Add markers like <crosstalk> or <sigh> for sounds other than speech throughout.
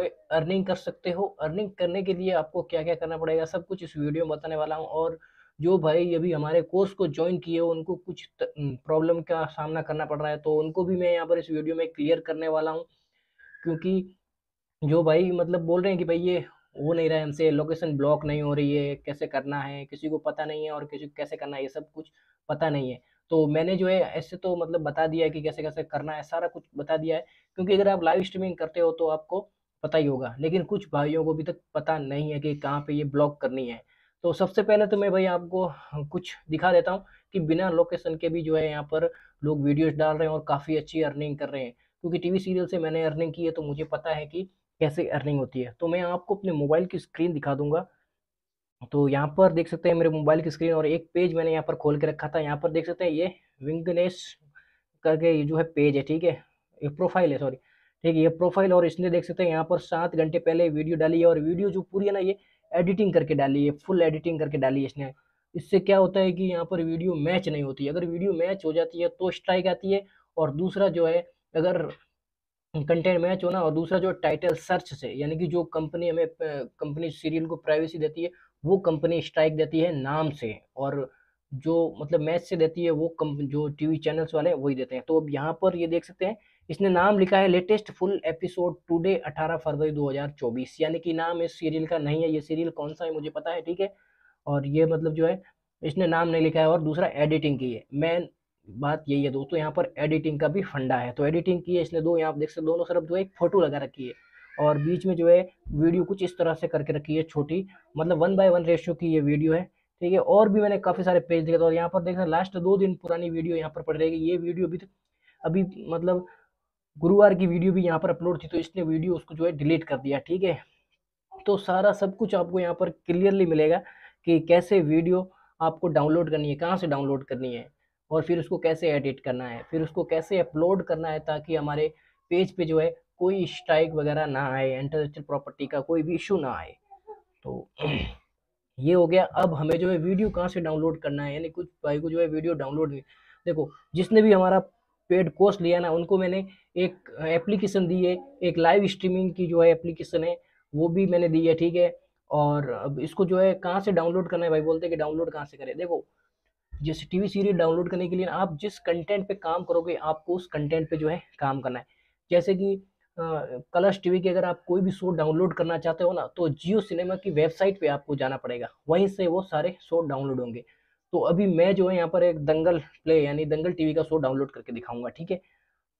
है अर्निंग कर सकते हो। अर्निंग करने के लिए आपको क्या क्या करना पड़ेगा? सब कुछ इस वीडियो में बताने वाला हूँ और जो भाई अभी हमारे कोर्स को ज्वाइन किए हो, उनको कुछ प्रॉब्लम का सामना करना पड़ रहा है तो उनको भी मैं यहाँ पर इस वीडियो में क्लियर करने वाला हूँ। क्योंकि जो भाई मतलब बोल रहे हैं कि भाई ये हो नहीं रहा है हमसे लोकेशन ब्लॉक नहीं हो रही है, कैसे करना है, किसी को पता नहीं है और किसी को कैसे करना है, ये सब कुछ पता नहीं है। तो मैंने जो है, ऐसे तो मतलब बता दिया है कि कैसे कैसे करना है, सारा कुछ बता दिया है। क्योंकि अगर आप लाइव स्ट्रीमिंग करते हो तो आपको पता ही होगा। लेकिन कुछ भाइयों को अभी तक पता नहीं है कि कहाँ पे ये ब्लॉक करनी है। तो सबसे पहले तो मैं भाई आपको कुछ दिखा देता हूँ कि बिना लोकेशन के भी जो है यहाँ पर लोग वीडियोस डाल रहे हैं और काफ़ी अच्छी अर्निंग कर रहे हैं। क्योंकि टीवी सीरियल से मैंने अर्निंग की है तो मुझे पता है कि कैसे अर्निंग होती है। तो मैं आपको अपने मोबाइल की स्क्रीन दिखा दूँगा। तो यहाँ पर देख सकते हैं मेरे मोबाइल की स्क्रीन और एक पेज मैंने यहाँ पर खोल के रखा था। यहाँ पर देख सकते हैं ये विंगनेश करके ये जो है पेज है, ठीक है? ये प्रोफ़ाइल है, सॉरी। ठीक है, ये प्रोफ़ाइल और इसने देख सकते हैं, यहाँ पर सात घंटे पहले वीडियो डाली है और वीडियो जो पूरी है ना, ये एडिटिंग करके डाली है फुल एडिटिंग करके डाली है इसने। इससे क्या होता है कि यहाँ पर वीडियो मैच नहीं होती। अगर वीडियो मैच हो जाती है तो स्ट्राइक आती है और दूसरा जो है, अगर कंटेंट मैच होना और दूसरा जो टाइटल सर्च से, यानी कि जो कंपनी हमें कंपनी सीरियल को प्राइवेसी देती है, वो कंपनी स्ट्राइक देती है नाम से और जो मतलब मैच से देती है वो कम जो टीवी चैनल्स वाले वही देते हैं। तो अब यहाँ पर ये देख सकते हैं इसने नाम लिखा है लेटेस्ट फुल एपिसोड टुडे 18 फरवरी 2024 यानी कि नाम इस सीरियल का नहीं है, ये सीरियल कौन सा है मुझे पता है, ठीक है? और ये मतलब जो है, इसने नाम नहीं लिखा है और दूसरा एडिटिंग की है। मेन बात यही है दोस्तों, यहाँ पर एडिटिंग का भी फंडा है। तो एडिटिंग की है इसने दो, यहाँ देख सकते दोनों तरफ़ जो है एक फ़ोटो लगा रखी है। और बीच में जो है, वीडियो कुछ इस तरह से करके रखी है, छोटी मतलब वन बाय वन रेशियो की ये वीडियो है, ठीक है? और भी मैंने काफ़ी सारे पेज देखे और यहाँ पर देखना लास्ट दो दिन पुरानी वीडियो यहाँ पर पड़ रहेगी। ये वीडियो भी अभी मतलब गुरुवार की वीडियो भी यहाँ पर अपलोड थी तो इसने वीडियो उसको जो है डिलीट कर दिया, ठीक है? तो सारा सब कुछ आपको यहाँ पर क्लियरली मिलेगा कि कैसे वीडियो आपको डाउनलोड करनी है, कहाँ से डाउनलोड करनी है और फिर उसको कैसे एडिट करना है, फिर उसको कैसे अपलोड करना है ताकि हमारे पेज पे जो है कोई स्ट्राइक वगैरह ना आए इंटेलेक्चुअल प्रॉपर्टी का कोई भी इशू ना आए। तो <clears throat> ये हो गया, अब हमें जो है वीडियो कहाँ से डाउनलोड करना है, यानी कुछ भाई को जो है वीडियो डाउनलोड देखो, जिसने भी हमारा पेड कोर्स लिया ना, उनको मैंने एक एप्लीकेशन दी है, एक लाइव स्ट्रीमिंग की जो है एप्लीकेशन है, वो भी मैंने दी है, ठीक है? और अब इसको जो है कहाँ से डाउनलोड करना है भाई? बोलते हैं कि डाउनलोड कहाँ से करें? देखो, जैसे टीवी सीरियल डाउनलोड करने के लिए आप जिस कंटेंट पे काम करोगे, आपको उस कंटेंट पे जो है काम करना है। जैसे कि कलर्स टीवी के अगर आप कोई भी शो डाउनलोड करना चाहते हो ना तो जियो सिनेमा की वेबसाइट पे आपको जाना पड़ेगा। वहीं से वो सारे शो डाउनलोड होंगे। तो अभी मैं जो है यहाँ पर एक दंगल प्ले यानी दंगल टीवी का शो डाउनलोड करके दिखाऊँगा ठीक है?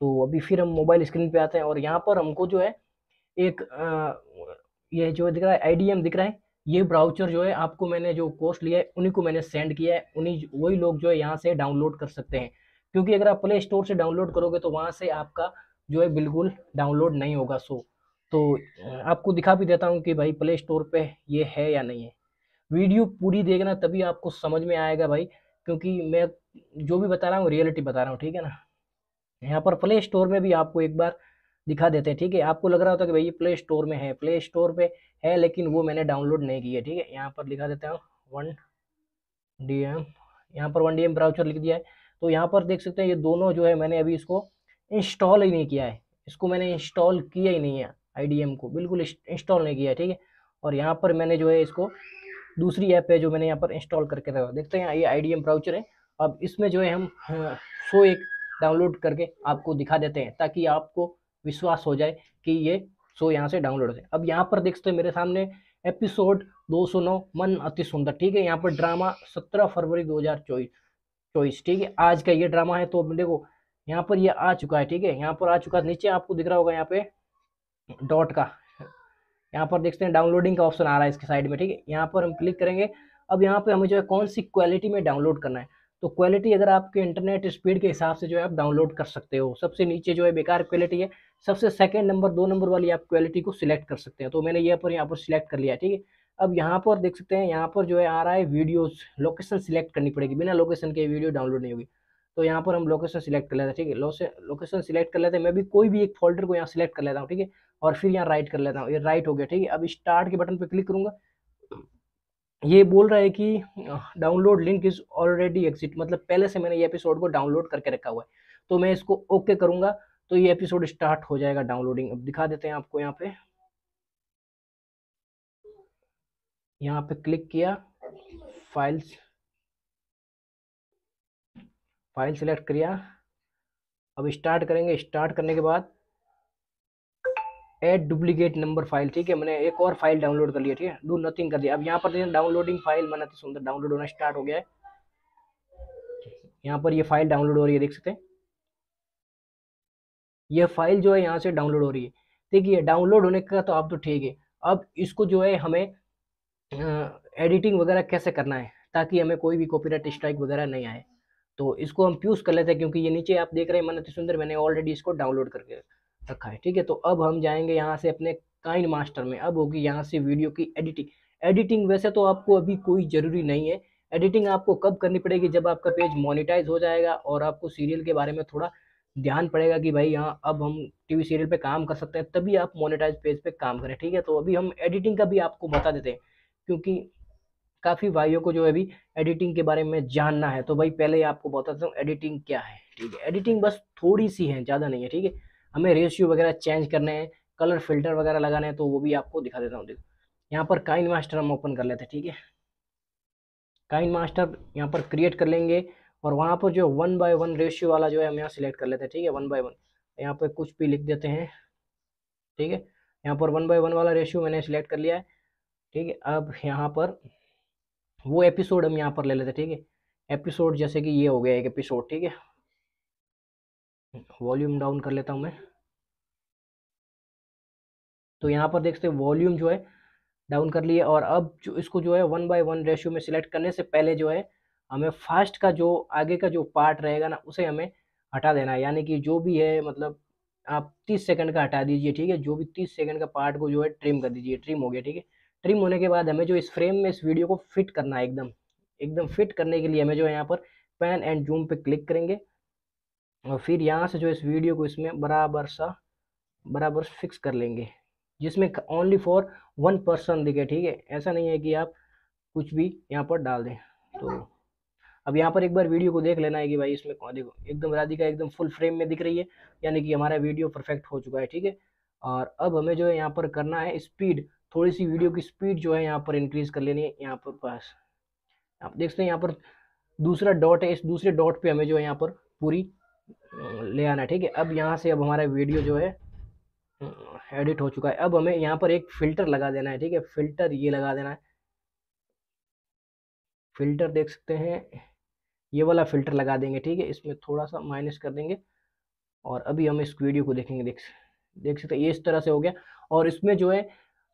तो अभी फिर हम मोबाइल स्क्रीन पे आते हैं और यहाँ पर हमको जो है एक आ, ये जो दिख रहा है आईडीएम दिख रहा है। ये ब्राउचर जो है आपको मैंने जो कोर्स लिया है उन्हीं को मैंने सेंड किया है। उन्हीं वही लोग जो है यहाँ से डाउनलोड कर सकते हैं। क्योंकि अगर आप प्ले स्टोर से डाउनलोड करोगे तो वहाँ से आपका जो है बिल्कुल डाउनलोड नहीं होगा सो तो आपको दिखा भी देता हूँ कि भाई प्ले स्टोर पे ये है या नहीं है। वीडियो पूरी देखना तभी आपको समझ में आएगा भाई, क्योंकि मैं जो भी बता रहा हूँ रियलिटी बता रहा हूँ, ठीक है ना? यहाँ पर प्ले स्टोर में भी आपको एक बार दिखा देते हैं, ठीक है? आपको लग रहा होता कि भाई ये प्ले स्टोर में है प्ले स्टोर पे है, लेकिन वो मैंने डाउनलोड नहीं की है, ठीक है? यहाँ पर लिखा देता हूँ वन डी एम यहाँ पर वन डी एम ब्राउचर लिख दिया है। तो यहाँ पर देख सकते हैं, ये दोनों जो है मैंने अभी इसको इंस्टॉल ही नहीं किया है। इसको मैंने इंस्टॉल किया ही नहीं है आई डी एम को, बिल्कुल इंस्टॉल नहीं किया है, ठीक है? और यहाँ पर मैंने जो है इसको दूसरी ऐप है जो मैंने यहाँ पर इंस्टॉल करके रखा देखते हैं, ये आई ब्राउचर है। अब इसमें जो है हम शो एक डाउनलोड करके आपको दिखा देते हैं, ताकि आपको विश्वास हो जाए कि ये शो यहाँ से डाउनलोड है अब यहाँ पर देख सकते हैं, मेरे सामने एपिसोड 209 मन अति सुंदर, ठीक है? यहाँ पर ड्रामा 17 फरवरी 2024 चौबीस, ठीक है? आज का ये ड्रामा है तो देखो, यहाँ पर ये आ चुका है, ठीक है? यहाँ पर आ चुका है, नीचे आपको दिख रहा होगा यहाँ पे डॉट का। यहाँ पर देखते हैं डाउनलोडिंग का ऑप्शन आ रहा है इसके साइड में, ठीक है? यहाँ पर हम क्लिक करेंगे। अब यहाँ पर हमें जो है कौन सी क्वालिटी में डाउनलोड करना है? तो क्वालिटी अगर आपके इंटरनेट स्पीड के हिसाब से जो है आप डाउनलोड कर सकते हो, सबसे नीचे जो है बेकार क्वालिटी है, सबसे सेकंड नंबर दो नंबर वाली आप क्वालिटी को सिलेक्ट कर सकते हैं। तो मैंने यहाँ पर यहाँ पर सिलेक्ट कर लिया, ठीक है? अब यहाँ पर देख सकते हैं, यहाँ पर जो है आ रहा है वीडियोस लोकेशन सिलेक्ट करनी पड़ेगी। बिना लोकेशन के वीडियो डाउनलोड नहीं होगी। तो यहाँ पर हम लोकेशन सिलेक्ट कर लेते हैं, ठीक है? लोकेशन सिलेक्ट कर लेते हैं। मैं भी कोई भी एक फोल्डर को यहाँ सिलेक्ट कर लेता हूँ, ठीक है? और फिर यहाँ राइट कर लेता हूँ। ये राइट हो गया, ठीक है? अब स्टार्ट के बटन पर क्लिक करूँगा। ये बोल रहा है कि download link is already exit मतलब पहले से मैंने ये एपिसोड को डाउनलोड करके रखा हुआ है। तो मैं इसको ओके करूँगा तो ये एपिसोड स्टार्ट हो जाएगा डाउनलोडिंग अब दिखा देते हैं आपको यहाँ पे। यहाँ पे क्लिक किया फाइल्स फ़ाइल सेलेक्ट किया। अब स्टार्ट करेंगे। स्टार्ट करने के बाद एड डुप्लीकेट नंबर फ़ाइल ठीक है? मैंने एक और फ़ाइल डाउनलोड कर लिया, ठीक है? डू नथिंग कर दिया। अब यहाँ पर देखिए डाउनलोडिंग फ़ाइल मैंने तो सुंदर डाउनलोड होना स्टार्ट हो गया है। यहाँ पर ये फ़ाइल डाउनलोड हो रही है, देख सकते हैं? ये फ़ाइल जो है यहाँ से डाउनलोड हो रही है। देखिए डाउनलोड होने का तो आप तो ठीक है। अब इसको जो है हमें एडिटिंग वगैरह कैसे करना है, ताकि हमें कोई भी कॉपीराइट स्ट्राइक वगैरह नहीं आए। तो इसको हम प्यूज कर लेते हैं, क्योंकि ये नीचे आप देख रहे हैं, मन अति सुंदर मैंने ऑलरेडी इसको डाउनलोड करके रखा है, ठीक है? तो अब हम जाएँगे यहाँ से अपने काइंड मास्टर में। अब होगी यहाँ से वीडियो की एडिटिंग एडिटिंग वैसे तो आपको अभी कोई ज़रूरी नहीं है। एडिटिंग आपको कब करनी पड़ेगी? जब आपका पेज मोनिटाइज हो जाएगा और आपको सीरियल के बारे में थोड़ा ध्यान पड़ेगा कि भाई यहाँ अब हम टीवी सीरियल पे काम कर सकते हैं, तभी आप मोनेटाइज पेज पे काम करें, ठीक है? तो अभी हम एडिटिंग का भी आपको बता देते हैं, क्योंकि काफ़ी भाइयों को जो है अभी एडिटिंग के बारे में जानना है। तो भाई पहले आपको बता देता हूँ एडिटिंग क्या है, ठीक है? एडिटिंग बस थोड़ी सी है, ज़्यादा नहीं है, ठीक है? हमें रेशियो वगैरह चेंज करने हैं कलर फ़िल्टर वगैरह लगाने हैं तो वो भी आपको दिखा देता हूँ, देखो। यहाँ पर काइन मास्टर हम ओपन कर लेते हैं, ठीक है? काइन मास्टर यहाँ पर क्रिएट कर लेंगे और वहाँ पर जो वन बाय वन रेशियो वाला जो है, हम यहाँ सिलेक्ट कर लेते हैं, ठीक है? वन बाय वन यहाँ पर कुछ भी लिख देते हैं, ठीक है? यहाँ पर वन बाय वन वाला रेशियो मैंने सिलेक्ट कर लिया है, ठीक है? अब यहाँ पर वो एपिसोड हम यहाँ पर ले लेते हैं, ठीक है? एपिसोड जैसे कि ये हो गया एक एपिसोड ठीक है? वॉल्यूम डाउन कर लेता हूँ मैं। तो यहाँ पर देखते हैं, वॉल्यूम जो है, डाउन कर लिए और अब जो इसको जो है, वन बाय वन रेशियो में सिलेक्ट करने से पहले जो है, हमें फास्ट का जो, आगे का जो पार्ट रहेगा ना, उसे हमें हटा देना है। यानी कि जो भी है मतलब आप तीस सेकंड का हटा दीजिए, ठीक है? जो भी तीस सेकंड का पार्ट को जो है, ट्रिम कर दीजिए, ट्रिम हो गया, ठीक है? ट्रिम होने के बाद हमें जो इस फ्रेम में इस वीडियो को फिट करना है, एकदम एकदम फिट करने के लिए हमें जो है, यहाँ पर पैन एंड जूम पे क्लिक करेंगे। और फिर यहाँ से जो इस वीडियो को इसमें बराबर सा, बराबर फिक्स कर लेंगे, जिसमें ओनली फॉर वन पर्सन दिखे, ठीक है? ऐसा नहीं है कि आप कुछ भी यहाँ पर डाल दें। तो अब यहाँ पर एक बार वीडियो को देख लेना है कि भाई इसमें देखो, एकदम राधिका एकदम फुल फ्रेम में दिख रही है, यानी कि हमारा वीडियो परफेक्ट हो चुका है, ठीक है? और अब हमें जो है यहाँ पर करना है स्पीड थोड़ी सी वीडियो की स्पीड जो है यहाँ पर इंक्रीज कर लेनी है यहाँ पर पास आप देख सकते हैं यहाँ पर दूसरा डॉट है, इस दूसरे डॉट पे हमें जो है यहाँ पर पूरी ले आना ठीक है? अब यहाँ से अब हमारा वीडियो जो है एडिट हो चुका है। अब हमें यहाँ पर एक फ़िल्टर लगा देना है, ठीक है? फ़िल्टर ये लगा देना है। फ़िल्टर देख सकते हैं। ये वाला फ़िल्टर लगा देंगे, ठीक है? इसमें थोड़ा सा माइनस कर देंगे और अभी हम इस वीडियो को देखेंगे। देख देख सकते हैं, ये इस तरह से हो गया। और इसमें जो है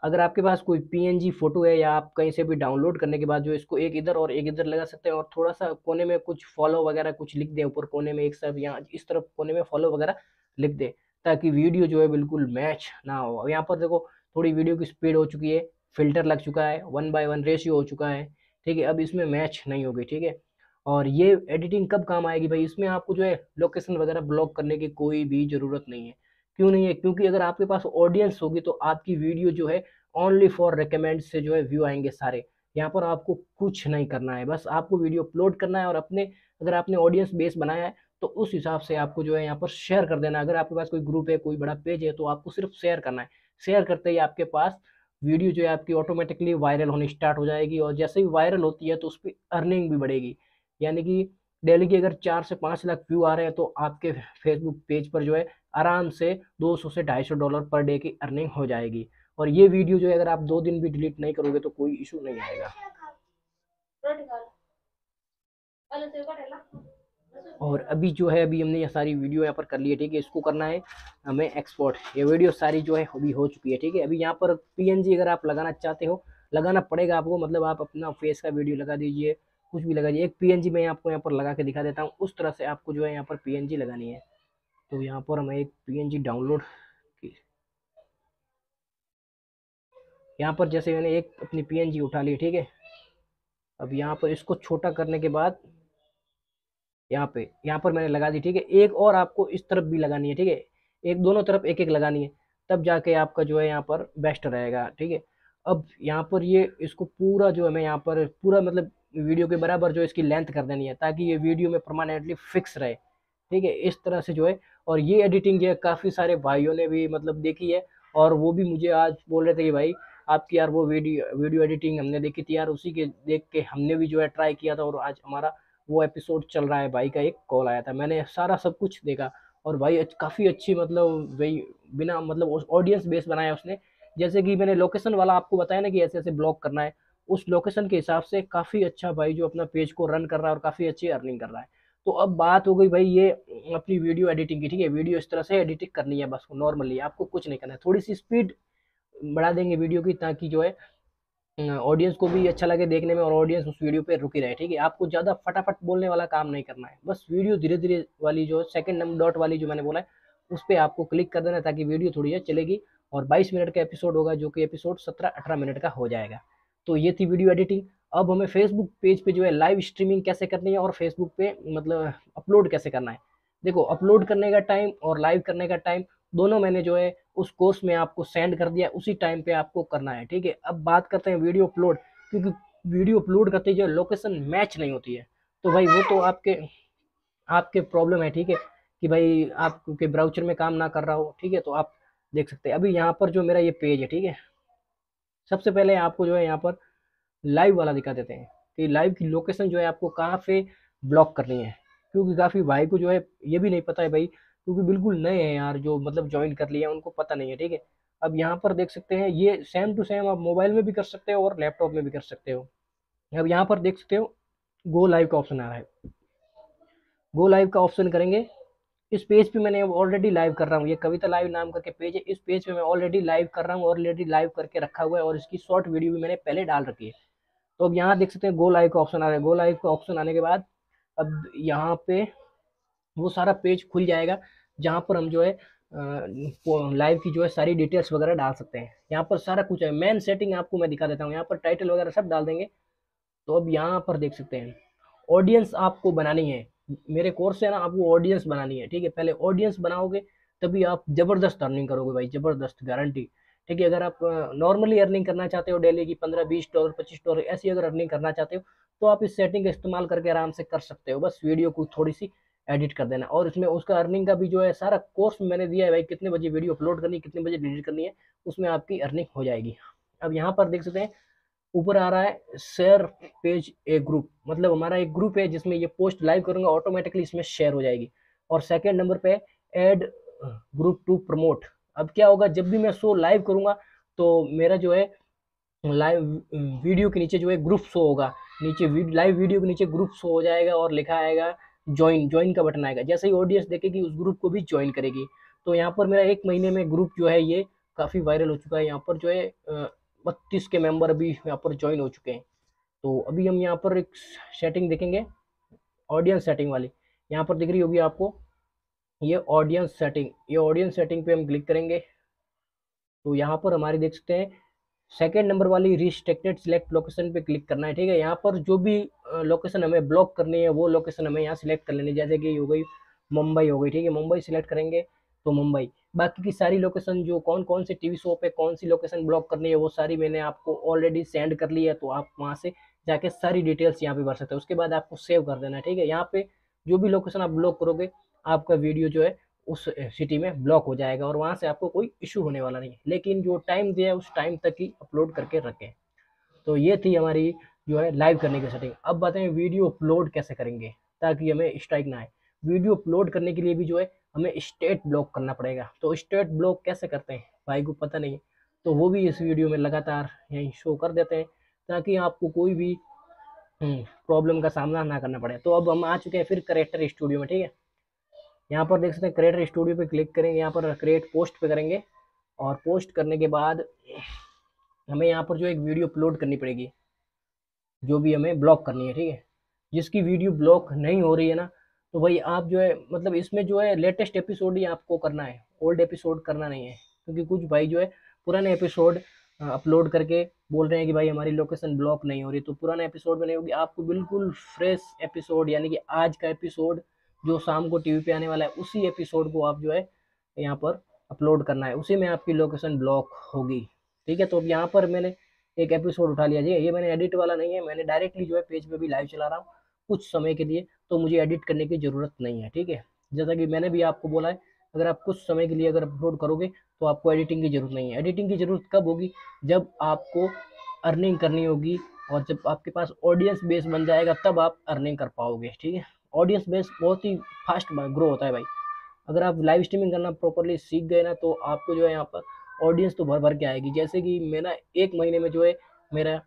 अगर आपके पास कोई पीएनजी फ़ोटो है या आप कहीं से भी डाउनलोड करने के बाद जो इसको एक इधर और एक इधर लगा सकते हैं और थोड़ा सा कोने में कुछ फॉलो वगैरह कुछ लिख दें, ऊपर कोने में एक तरफ़ यहाँ इस तरफ़ कोने में फॉलो वगैरह लिख दें, ताकि वीडियो जो है बिल्कुल मैच ना हो। यहाँ पर देखो थोड़ी वीडियो की स्पीड हो चुकी है फ़िल्टर लग चुका है वन बाय वन रेशियो हो चुका है, ठीक है, अब इसमें मैच नहीं होगी, ठीक है। और ये एडिटिंग कब काम आएगी भाई? इसमें आपको जो है लोकेशन वगैरह ब्लॉक करने की कोई भी ज़रूरत नहीं है। क्यों नहीं है? क्योंकि अगर आपके पास ऑडियंस होगी तो आपकी वीडियो जो है ओनली फॉर रिकमेंड से जो है व्यू आएँगे सारे। यहाँ पर आपको कुछ नहीं करना है। बस आपको वीडियो अपलोड करना है और अपने, अगर आपने ऑडियंस बेस बनाया है तो उस हिसाब से आपको जो है, यहाँ पर शेयर कर देना अगर आपके पास कोई ग्रुप है, कोई बड़ा पेज है तो आपको सिर्फ़ शेयर करना है। शेयर करते ही आपके पास वीडियो जो है, आपकी ऑटोमेटिकली वायरल होनी स्टार्ट हो जाएगी और जैसे ही वायरल होती है तो उस पर अर्निंग भी बढ़ेगी। यानी कि डेली की अगर चार से पाँच लाख व्यू आ रहे हैं तो आपके फेसबुक पेज पर जो है आराम से 200 से 250 डॉलर पर डे की अर्निंग हो जाएगी। और ये वीडियो जो है, अगर आप दो दिन भी डिलीट नहीं करोगे तो कोई इशू नहीं आएगा। और अभी जो है, अभी हमने ये सारी वीडियो यहाँ पर कर ली है, ठीक है? इसको करना है, हमें एक्सपोर्ट ये वीडियो सारी जो है, अभी हो चुकी है, ठीक है? अभी यहाँ पर पीएनजी अगर आप लगाना चाहते हो, लगाना पड़ेगा आपको। मतलब आप अपना फेस का वीडियो लगा दीजिए, कुछ भी लगा दीजिए। एक पीएनजी मैं आपको यहाँ पर लगा के दिखा देता हूँ। उस तरह से आपको जो है, यहाँ पर पीएनजी लगानी है। तो यहाँ पर हमें एक पीएनजी डाउनलोड यहाँ पर जैसे मैंने एक अपनी पीएनजी उठा ली, ठीक है? अब यहाँ पर इसको छोटा करने के बाद यहाँ पे यहाँ पर मैंने लगा दी, ठीक है? एक और आपको इस तरफ़ भी लगानी है, ठीक है? एक दोनों तरफ़ एक एक लगानी है, तब जाके आपका जो है यहाँ पर बेस्ट रहेगा, ठीक है? अब यहाँ पर ये इसको पूरा जो है मैं यहाँ पर पूरा मतलब वीडियो के बराबर जो इसकी लेंथ कर देनी है, ताकि ये वीडियो में परमानेंटली फिक्स रहे। ठीक है, इस तरह से जो है, और ये एडिटिंग जो है, काफ़ी सारे भाइयों ने भी मतलब देखी है, और वो भी मुझे आज बोल रहे थे कि भाई, आपकी यार वो वीडियो वीडियो एडिटिंग हमने देखी थी यार, उसी के देख के हमने भी जो है ट्राई किया था, और आज हमारा वो एपिसोड चल रहा है, भाई का एक कॉल आया था। मैंने सारा सब कुछ देखा, और भाई काफ़ी अच्छी मतलब वही बिना मतलब ऑडियंस बेस बनाया उसने। जैसे कि मैंने लोकेशन वाला आपको बताया ना कि ऐसे ऐसे ब्लॉक करना है, उस लोकेशन के हिसाब से काफ़ी अच्छा भाई जो अपना पेज को रन कर रहा है, और काफ़ी अच्छी अर्निंग कर रहा है। तो अब बात हो गई भाई ये अपनी वीडियो एडिटिंग की, ठीक है? वीडियो इस तरह से एडिटिंग करनी है बस नॉर्मली आपको कुछ नहीं करना है। थोड़ी सी स्पीड बढ़ा देंगे वीडियो की ताकि जो है ऑडियंस को भी अच्छा लगे देखने में और ऑडियंस उस वीडियो पे रुकी रहे, ठीक है? आपको ज़्यादा फटाफट बोलने वाला काम नहीं करना है। बस वीडियो धीरे धीरे वाली जो सेकंड नंबर डॉट वाली जो मैंने बोला है, उस पर आपको क्लिक कर देना ताकि वीडियो थोड़ी चलेगी और 22 मिनट का एपिसोड होगा जो कि एपिसोड 17-18 मिनट का हो जाएगा। तो ये थी वीडियो एडिटिंग। अब हमें फेसबुक पेज पे जो है लाइव स्ट्रीमिंग कैसे करनी है और फेसबुक पे मतलब अपलोड कैसे करना है? देखो अपलोड करने का टाइम और लाइव करने का टाइम दोनों मैंने जो है उस कोर्स में आपको सेंड कर दिया, उसी टाइम पे आपको करना है, ठीक है? अब बात करते हैं वीडियो अपलोड क्योंकि वीडियो अपलोड करते जो लोकेशन मैच नहीं होती है। तो भाई वो तो आपके आपके प्रॉब्लम है, ठीक है? कि भाई आप क्योंकि ब्राउचर में काम ना कर रहा हो, ठीक है? तो आप देख सकते हैं। अभी यहाँ पर जो मेरा ये पेज है, ठीक है? सबसे पहले आपको जो है यहाँ पर लाइव वाला दिखा देते हैं कि लाइव की लोकेशन जो है आपको कहाँ पे ब्लॉक करनी है। क्योंकि काफ़ी भाई को जो है ये भी नहीं पता है भाई, क्योंकि बिल्कुल नए हैं यार जो मतलब ज्वाइन कर लिया उनको पता नहीं है, ठीक है? अब यहाँ पर देख सकते हैं, ये सेम टू सेम आप मोबाइल में भी कर सकते हो और लैपटॉप में भी कर सकते हो। अब यहाँ पर देख सकते हो गो लाइव का ऑप्शन आ रहा है। गो लाइव का ऑप्शन करेंगे। इस पेज पे मैंने ऑलरेडी लाइव कर रहा हूँ, ये कविता लाइव नाम करके पेज है, इस पेज पे मैं ऑलरेडी लाइव कर रहा हूँ ऑलरेडी लाइव करके रखा हुआ है और इसकी शॉर्ट वीडियो भी मैंने पहले डाल रखी है। तो अब यहाँ देख सकते हैं गो लाइव का ऑप्शन आ रहा है। गो लाइव का ऑप्शन आने के बाद अब यहाँ पे वो सारा पेज खुल जाएगा, जहाँ पर हम जो है लाइव की जो है सारी डिटेल्स वगैरह डाल सकते हैं। यहाँ पर सारा कुछ है। मेन सेटिंग आपको मैं दिखा देता हूँ। यहाँ पर टाइटल वगैरह सब डाल देंगे। तो अब यहाँ पर देख सकते हैं ऑडियंस आपको बनानी है। मेरे कोर्स से ना आपको ऑडियंस बनानी है, ठीक है? पहले ऑडियंस बनाओगे, तभी आप ज़बरदस्त अर्निंग करोगे भाई, ज़बरदस्त गारंटी ठीक है, अगर आप नॉर्मली अर्निंग करना चाहते हो डेली की पंद्रह, बीस डॉलर पच्चीस डॉलर ऐसी अगर अर्निंग करना चाहते हो तो आप इस सेटिंग का इस्तेमाल करके आराम से कर सकते हो। बस वीडियो को थोड़ी सी एडिट कर देना। और इसमें उसका अर्निंग का भी जो है, सारा कोर्स मैंने दिया है भाई, कितने बजे वीडियो अपलोड करनी है, कितने बजे डिलीट करनी है, उसमें आपकी अर्निंग हो जाएगी। अब यहाँ पर देख सकते हैं, ऊपर आ रहा है शेयर पेज ए ग्रुप मतलब हमारा एक ग्रुप है, जिसमें ये पोस्ट लाइव करूँगा ऑटोमेटिकली इसमें शेयर हो जाएगी। और सेकेंड नंबर पे एड ग्रुप टू प्रमोट अब क्या होगा, जब भी मैं शो लाइव करूँगा तो मेरा जो है लाइव वीडियो के नीचे जो है ग्रुप शो होगा। नीचे लाइव वीडियो के नीचे ग्रुप शो हो जाएगा और लिखा आएगा ज्वाइन ज्वाइन का बटन आएगा। जैसे ही ऑडियंस देखेगी, उस ग्रुप को भी ज्वाइन करेगी। तो यहाँ पर मेरा एक महीने में ग्रुप जो है ये काफ़ी वायरल हो चुका है। यहाँ पर जो है बत्तीस के मेंबर अभी यहाँ पर ज्वाइन हो चुके हैं। तो अभी हम यहाँ पर एक सेटिंग देखेंगे ऑडियंस सेटिंग वाली। यहाँ पर दिख रही होगी आपको ये ऑडियंस सेटिंग ये ऑडियंस सेटिंग पे हम क्लिक करेंगे। तो यहाँ पर हमारी देख सकते हैं सेकेंड नंबर वाली रिस्ट्रिक्टेड सिलेक्ट लोकेशन पे क्लिक करना है, ठीक है? यहाँ पर जो भी लोकेशन हमें ब्लॉक करनी है, वो लोकेशन हमें यहाँ सिलेक्ट कर लेनी जैसे कि हो गई मुंबई, हो गई, ठीक है? मुंबई सिलेक्ट करेंगे तो मुंबई। बाकी की सारी लोकेशन जो कौन कौन सी टीवी शो पे कौन सी लोकेशन ब्लॉक करनी है, वो सारी मैंने आपको ऑलरेडी सेंड कर ली है तो आप वहाँ से जाके सारी डिटेल्स यहाँ पे भर सकते हैं। उसके बाद आपको सेव कर देना है, ठीक है? यहाँ पे जो भी लोकेशन आप ब्लॉक करोगे आपका वीडियो जो है उस सिटी में ब्लॉक हो जाएगा और वहाँ से आपको कोई इशू होने वाला नहीं है। लेकिन जो टाइम दिया है उस टाइम तक ही अपलोड करके रखें। तो ये थी हमारी जो है लाइव करने की सेटिंग अब बताएँ वीडियो अपलोड कैसे करेंगे ताकि हमें स्ट्राइक ना आए। वीडियो अपलोड करने के लिए भी जो है हमें स्टेट ब्लॉक करना पड़ेगा। तो स्टेट ब्लॉक कैसे करते हैं भाई को पता नहीं तो वो भी इस वीडियो में लगातार यहीं शो कर देते हैं ताकि आपको कोई भी प्रॉब्लम हम्म, का सामना ना करना पड़े। तो अब हम आ चुके हैं फिर करेक्टर स्टूडियो में ठीक है? यहाँ पर देख सकते हैं क्रिएटर स्टूडियो पे क्लिक करेंगे, यहाँ पर क्रिएट पोस्ट पे करेंगे और पोस्ट करने के बाद हमें यहाँ पर जो एक वीडियो अपलोड करनी पड़ेगी, जो भी हमें ब्लॉक करनी है, ठीक है? जिसकी वीडियो ब्लॉक नहीं हो रही है ना तो भाई आप जो है मतलब इसमें जो है लेटेस्ट एपिसोड ही आपको करना है ओल्ड एपिसोड करना नहीं है, क्योंकि कुछ भाई जो है पुराने एपिसोड अपलोड करके बोल रहे हैं कि भाई हमारी लोकेशन ब्लॉक नहीं हो रही तो पुराने एपिसोड में नहीं होगी, आपको बिल्कुल फ्रेश एपिसोड यानी कि आज का एपिसोड जो शाम को टीवी पे आने वाला है, उसी एपिसोड को आप जो है यहाँ पर अपलोड करना है। उसी में आपकी लोकेशन ब्लॉक होगी। ठीक है तो अब यहाँ पर मैंने एक एपिसोड उठा लिया। जी, ये मैंने एडिट वाला नहीं है, मैंने डायरेक्टली जो है पेज पे भी लाइव चला रहा हूँ कुछ समय के लिए तो मुझे एडिट करने की ज़रूरत नहीं है। ठीक है, जैसा कि मैंने भी आपको बोला है, अगर आप कुछ समय के लिए अगर अपलोड करोगे तो आपको एडिटिंग की ज़रूरत नहीं है। एडिटिंग की ज़रूरत कब होगी? जब आपको अर्निंग करनी होगी और जब आपके पास ऑडियंस बेस बन जाएगा, तब आप अर्निंग कर पाओगे। ठीक है ऑडियंस बेस बहुत ही फास्ट ग्रो होता है भाई। अगर आप लाइव स्ट्रीमिंग करना प्रॉपरली सीख गए ना तो आपको जो है यहाँ पर ऑडियंस तो भर भर के आएगी। जैसे कि मेरा एक महीने में जो है मेरा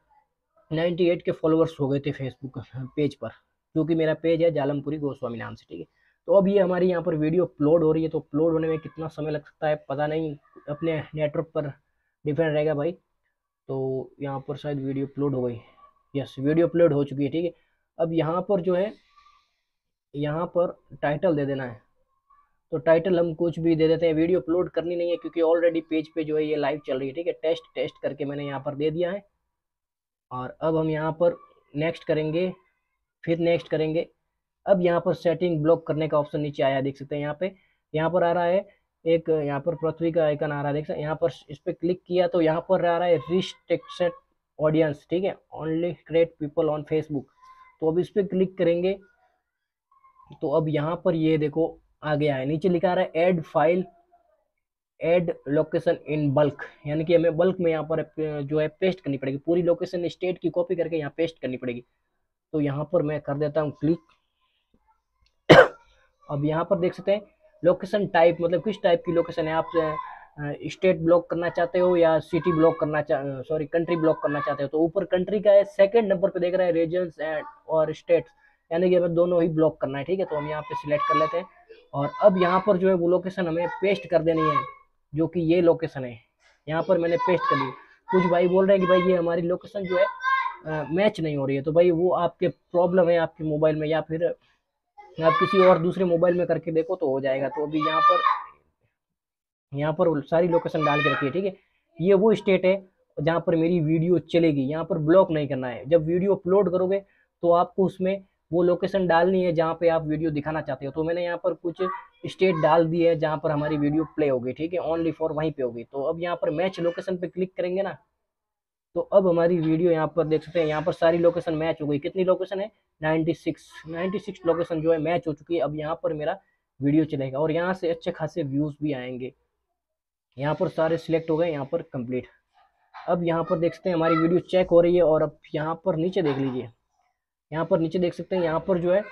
98 के फॉलोअर्स हो गए थे फेसबुक पेज पर क्योंकि मेरा पेज है जालमपुरी गोस्वामी नाम से, ठीक है? तो अब ये हमारी यहाँ पर वीडियो अपलोड हो रही है तो अपलोड होने में कितना समय लग सकता है? पता नहीं, अपने नेटवर्क पर डिपेंड रहेगा भाई। तो यहाँ पर शायद वीडियो अपलोड हो गई। यस वीडियो अपलोड हो चुकी है, ठीक है? अब यहाँ पर जो है यहाँ पर टाइटल दे देना है। तो टाइटल हम कुछ भी दे देते हैं वीडियो अपलोड करनी नहीं है क्योंकि ऑलरेडी पेज पे जो है ये लाइव चल रही है, ठीक है? टेस्ट टेस्ट करके मैंने यहाँ पर दे दिया है। और अब हम यहाँ पर नेक्स्ट करेंगे, फिर नेक्स्ट करेंगे। अब यहाँ पर सेटिंग ब्लॉक करने का ऑप्शन नीचे आया, देख सकते हैं यहाँ पे। यहाँ पर आ रहा है एक, यहाँ पर पृथ्वी का आइकन आ रहा है, देख सकते यहाँ पर इस पर क्लिक किया तो यहाँ पर आ रहा है रिस्ट्रिक्टेड ऑडियंस ठीक है? Only create people on Facebook तो अब इस पर क्लिक करेंगे तो अब यहाँ पर ये देखो आ गया है नीचे लिखा रहा है add file add location in bulk यानी कि हमें बल्क में यहाँ पर जो है पेस्ट करनी पड़ेगी। पूरी लोकेशन स्टेट की कॉपी करके यहाँ पेस्ट करनी पड़ेगी। तो यहाँ पर मैं कर देता हूँ क्लिक अब यहाँ पर देख सकते हैं लोकेशन टाइप मतलब किस टाइप की लोकेशन है? आप स्टेट ब्लॉक करना चाहते हो या सिटी ब्लॉक करना सॉरी कंट्री ब्लॉक करना चाहते हो? तो ऊपर कंट्री का है सेकंड नंबर पे देख रहा है रीजन्स एंड और स्टेट्स यानी कि हमें दोनों ही ब्लॉक करना है ठीक है? तो हम यहाँ पे सिलेक्ट कर लेते हैं। और अब यहाँ पर जो है वो लोकेशन हमें पेस्ट कर देनी है जो कि ये लोकेशन है। यहाँ पर मैंने पेस्ट कर दी कुछ भाई बोल रहे हैं कि भाई ये हमारी लोकेशन जो है आ, मैच नहीं हो रही है। तो भाई वो आपके प्रॉब्लम है आपके मोबाइल में या फिर आप किसी और दूसरे मोबाइल में करके देखो तो हो जाएगा। तो अभी यहाँ पर यहाँ पर सारी लोकेशन डाल के रखिए ठीक है? ये वो स्टेट है जहाँ पर मेरी वीडियो चलेगी। यहाँ पर ब्लॉक नहीं करना है। जब वीडियो अपलोड करोगे तो आपको उसमें वो लोकेशन डालनी है जहाँ पे आप वीडियो दिखाना चाहते हो। तो मैंने यहाँ पर कुछ स्टेट डाल दी है जहाँ पर हमारी वीडियो प्ले होगी ठीक है? ओनली फॉर वहीं पे होगी तो अब यहाँ पर मैच लोकेशन पे क्लिक करेंगे ना तो अब हमारी वीडियो यहाँ पर देख सकते हैं, यहाँ पर सारी लोकेशन मैच हो गई। कितनी लोकेशन है? 96 96 लोकेशन जो है मैच हो चुकी है। अब यहाँ पर मेरा वीडियो चलेगा और यहाँ से अच्छे खासे व्यूज़ भी आएँगे। यहाँ पर सारे सिलेक्ट हो गए, यहाँ पर कंप्लीट अब यहाँ पर देख सकते हैं हमारी वीडियो चेक हो रही है और अब यहाँ पर नीचे देख लीजिए। यहाँ पर नीचे देख सकते हैं, यहाँ पर जो है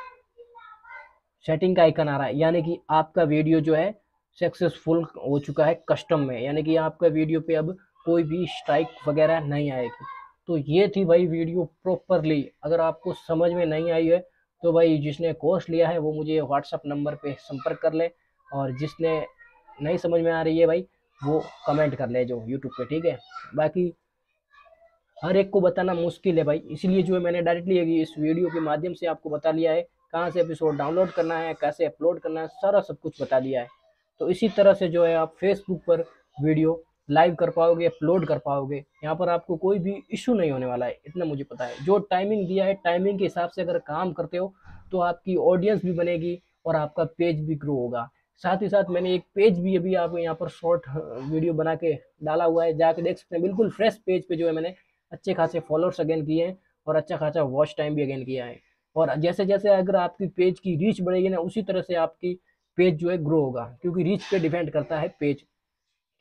सेटिंग का आइकन आ रहा है, यानी कि आपका वीडियो जो है सक्सेसफुल हो चुका है कस्टम में, यानी कि आपका वीडियो पे अब कोई भी स्ट्राइक वगैरह नहीं आएगी। तो ये थी भाई वीडियो प्रॉपरली अगर आपको समझ में नहीं आई है तो भाई जिसने कोर्स लिया है, वो मुझे व्हाट्सअप नंबर पे संपर्क कर ले, और जिसने नहीं समझ में आ रही है भाई, वो कमेंट कर ले जो यूट्यूब पे, ठीक है? बाकी हर एक को बताना मुश्किल है भाई। इसीलिए जो है मैंने डायरेक्टली इस वीडियो के माध्यम से आपको बता लिया है, कहाँ से एपिसोड डाउनलोड करना है, कैसे अपलोड करना है, सारा सब कुछ बता दिया है। तो इसी तरह से जो है आप फेसबुक पर वीडियो लाइव कर पाओगे अपलोड कर पाओगे। यहाँ पर आपको कोई भी इशू नहीं होने वाला है, इतना मुझे पता है। जो टाइमिंग दिया है टाइमिंग के हिसाब से अगर काम करते हो तो आपकी ऑडियंस भी बनेगी और आपका पेज भी ग्रो होगा। साथ ही साथ मैंने एक पेज भी अभी आप यहाँ पर शॉर्ट वीडियो बना के डाला हुआ है, जाके देख सकते हैं। बिल्कुल फ्रेश पेज पे जो है मैंने अच्छे खासे फॉलोअर्स अगेन किए हैं और अच्छा खासा वॉच टाइम भी अगेन किया है। और जैसे जैसे अगर आपकी पेज की रीच बढ़ेगी ना, उसी तरह से आपकी पेज जो है ग्रो होगा, क्योंकि रीच पे डिपेंड करता है पेज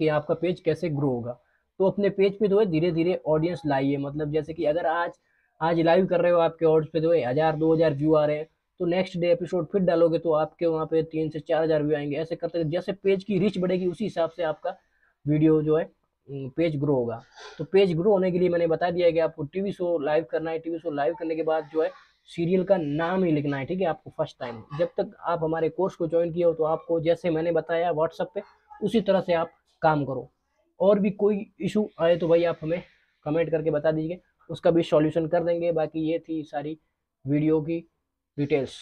कि आपका पेज कैसे ग्रो होगा। तो अपने पेज पे जो है धीरे धीरे ऑडियंस लाइए। मतलब जैसे कि अगर आज आज लाइव कर रहे हो आपके ऑडियंस पे जो है, हज़ार, दो हज़ार व्यू आ रहे हैं। तो नेक्स्ट डे एपिसोड फिर डालोगे तो आपके वहाँ पे तीन से चार हज़ार व्यू आएँगे। ऐसे करते जैसे पेज की रीच बढ़ेगी, उसी हिसाब से आपका वीडियो जो है पेज ग्रो होगा। तो पेज ग्रो होने के लिए मैंने बता दिया कि आपको टीवी शो लाइव करना है। टीवी शो लाइव करने के बाद जो है, सीरियल का नाम ही लिखना है, ठीक है? आपको फ़र्स्ट टाइम। जब तक आप हमारे कोर्स को ज्वाइन किया हो तो आपको जैसे मैंने बताया व्हाट्सअप पे, उसी तरह से आप काम करो। और भी कोई इशू आए तो भाई आप हमें कमेंट करके बता दीजिए, उसका भी सॉल्यूशन कर देंगे। बाकी ये थी सारी वीडियो की डिटेल्स।